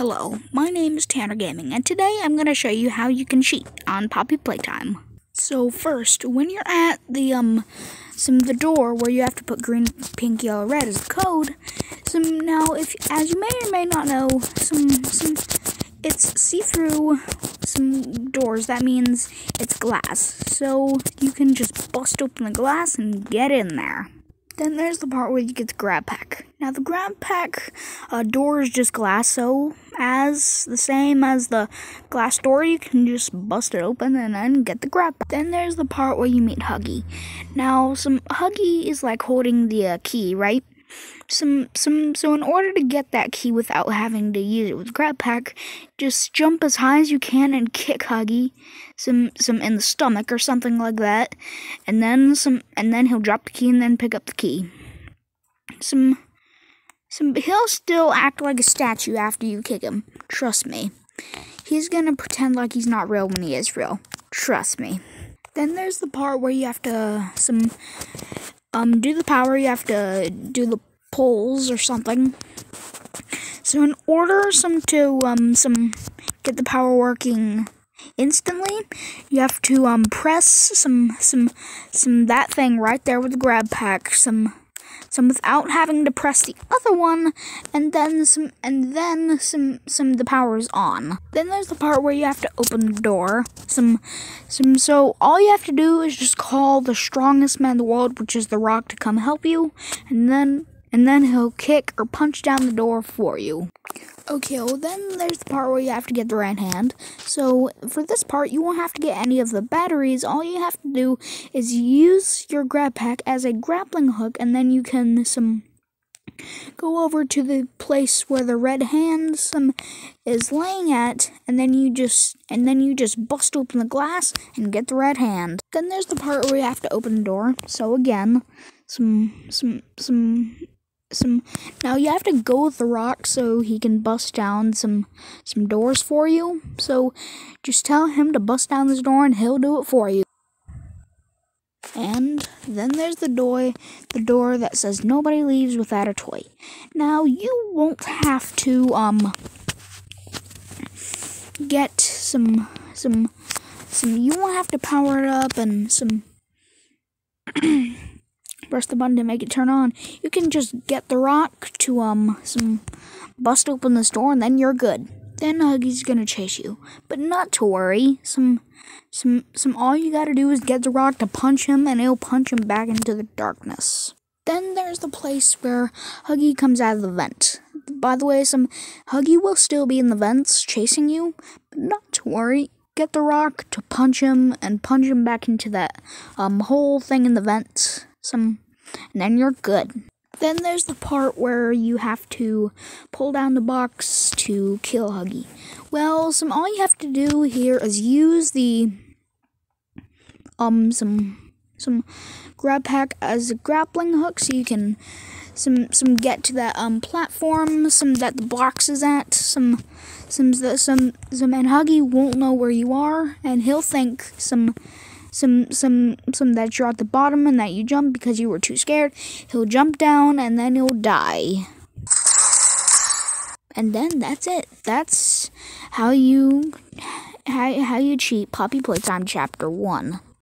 Hello, my name is Tanner Gaming, and today I'm going to show you how you can cheat on Poppy Playtime. So first, when you're at the um some the door where you have to put green, pink, yellow, red as the code, some now if as you may or may not know, some some it's see-through some doors. That means it's glass, so you can just bust open the glass and get in there. Then there's the part where you get the grab pack. Now the grab pack uh, door is just glass, so as the same as the glass door, you can just bust it open and then get the grab pack. Then there's the part where you meet Huggy. Now some Huggy is like holding the uh, key, right? some some so in order to get that key without having to use it with grab pack just jump as high as you can and kick huggy some some in the stomach or something like that and then some and then he'll drop the key and then pick up the key some he'll still act like a statue after you kick him. Trust me. He's gonna pretend like he's not real when he is real. Trust me. Then there's the part where you have to some um, do the power, you have to do the poles or something. So in order some to um some get the power working instantly, you have to um press some some some that thing right there with the grab pack, some some without having to press the other one, and then some, and then some, some the power is on. Then there's the part where you have to open the door. Some, some. So all you have to do is just call the strongest man in the world, which is the Rock, to come help you, and then, and then he'll kick or punch down the door for you. Okay, well then there's the part where you have to get the right hand. So for this part, you won't have to get any of the batteries. All you have to do is use your grab pack as a grappling hook, and then you can some go over to the place where the red hand some is laying at, and then you just and then you just bust open the glass and get the red hand. Then there's the part where you have to open the door. So again, some some some some now you have to go with the rock so he can bust down some some doors for you. So just tell him to bust down this door and he'll do it for you. And then there's the door the door that says nobody leaves without a toy. Now you won't have to um get some some some you won't have to power it up and some press the button to make it turn on. You can just get the rock to um some bust open this door and then you're good. Then Huggy's gonna chase you. But not to worry. Some some some all you gotta do is get the rock to punch him and he'll punch him back into the darkness. Then there's the place where Huggy comes out of the vent. By the way, some Huggy will still be in the vents chasing you, but not to worry. Get the rock to punch him and punch him back into that um whole thing in the vent some, and then you're good. Then there's the part where you have to pull down the box to kill Huggy. Well, some all you have to do here is use the um some some grab pack as a grappling hook so you can some some get to that um platform, some that the box is at, some some some some and Huggy won't know where you are and he'll think some some some some that you're at the bottom and that you jump because you were too scared. He'll jump down and then he'll die. And then that's it. That's how you how, how you cheat Poppy Playtime Chapter 1.